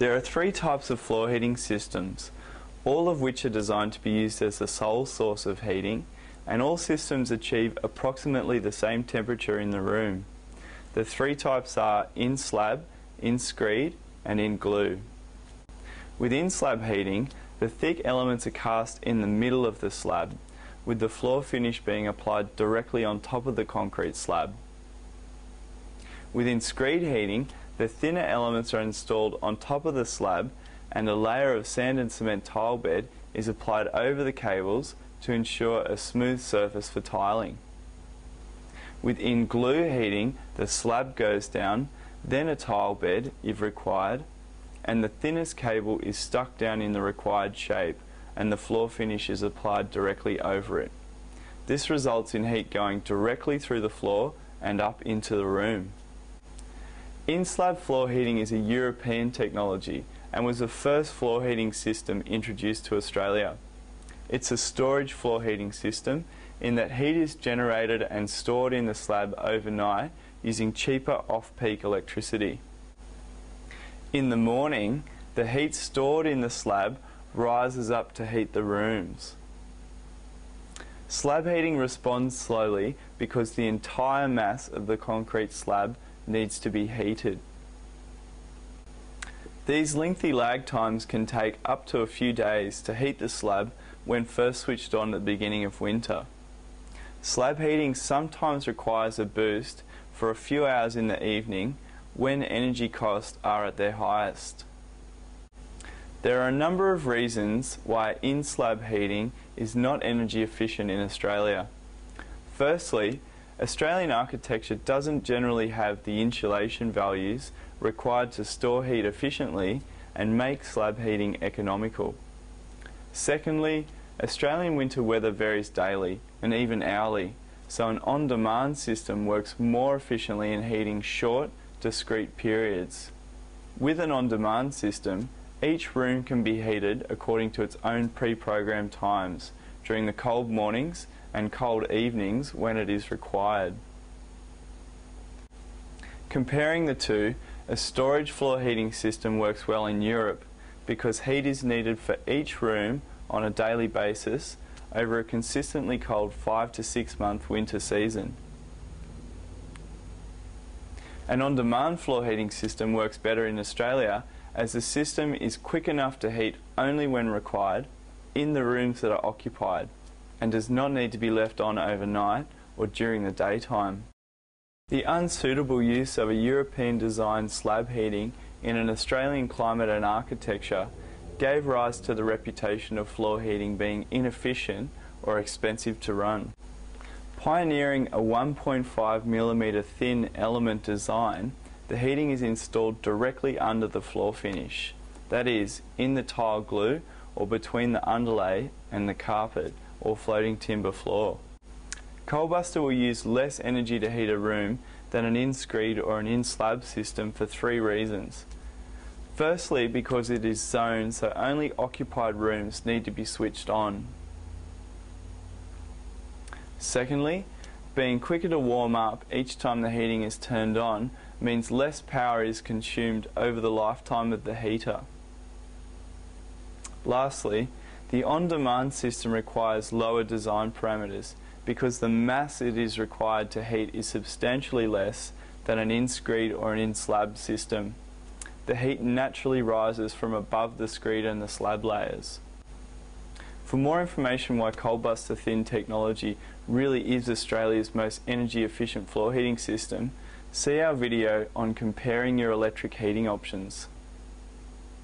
There are three types of floor heating systems, all of which are designed to be used as the sole source of heating, and all systems achieve approximately the same temperature in the room. The three types are in slab, in screed, and in glue. With in slab heating, the thick elements are cast in the middle of the slab, with the floor finish being applied directly on top of the concrete slab. Within screed heating, the thinner elements are installed on top of the slab and a layer of sand and cement tile bed is applied over the cables to ensure a smooth surface for tiling. Within glue heating, the slab goes down, then a tile bed, if required, and the thinnest cable is stuck down in the required shape and the floor finish is applied directly over it. This results in heat going directly through the floor and up into the room. In-slab floor heating is a European technology and was the first floor heating system introduced to Australia. It's a storage floor heating system in that heat is generated and stored in the slab overnight using cheaper off-peak electricity. In the morning, the heat stored in the slab rises up to heat the rooms. Slab heating responds slowly because the entire mass of the concrete slab needs to be heated. These lengthy lag times can take up to a few days to heat the slab when first switched on at the beginning of winter. Slab heating sometimes requires a boost for a few hours in the evening when energy costs are at their highest. There are a number of reasons why in-slab heating is not energy efficient in Australia. Firstly, Australian architecture doesn't generally have the insulation values required to store heat efficiently and make slab heating economical. Secondly, Australian winter weather varies daily and even hourly, so an on-demand system works more efficiently in heating short, discrete periods. With an on-demand system, each room can be heated according to its own pre-programmed times during the cold mornings and cold evenings when it is required. Comparing the two, a storage floor heating system works well in Europe because heat is needed for each room on a daily basis over a consistently cold 5 to 6 month winter season. An on-demand floor heating system works better in Australia as the system is quick enough to heat only when required in the rooms that are occupied and does not need to be left on overnight or during the daytime. The unsuitable use of a European designed slab heating in an Australian climate and architecture gave rise to the reputation of floor heating being inefficient or expensive to run. Pioneering a 1.5mm thin element design, the heating is installed directly under the floor finish, that is, in the tile glue or between the underlay and the carpet or floating timber floor. Coldbuster will use less energy to heat a room than an in-screed or an in-slab system for three reasons. Firstly, because it is zoned so only occupied rooms need to be switched on. Secondly, being quicker to warm up each time the heating is turned on means less power is consumed over the lifetime of the heater. Lastly, the on-demand system requires lower design parameters because the mass it is required to heat is substantially less than an in-screed or an in-slab system. The heat naturally rises from above the screed and the slab layers. For more information why Coldbuster Thin technology really is Australia's most energy efficient floor heating system, see our video on comparing your electric heating options.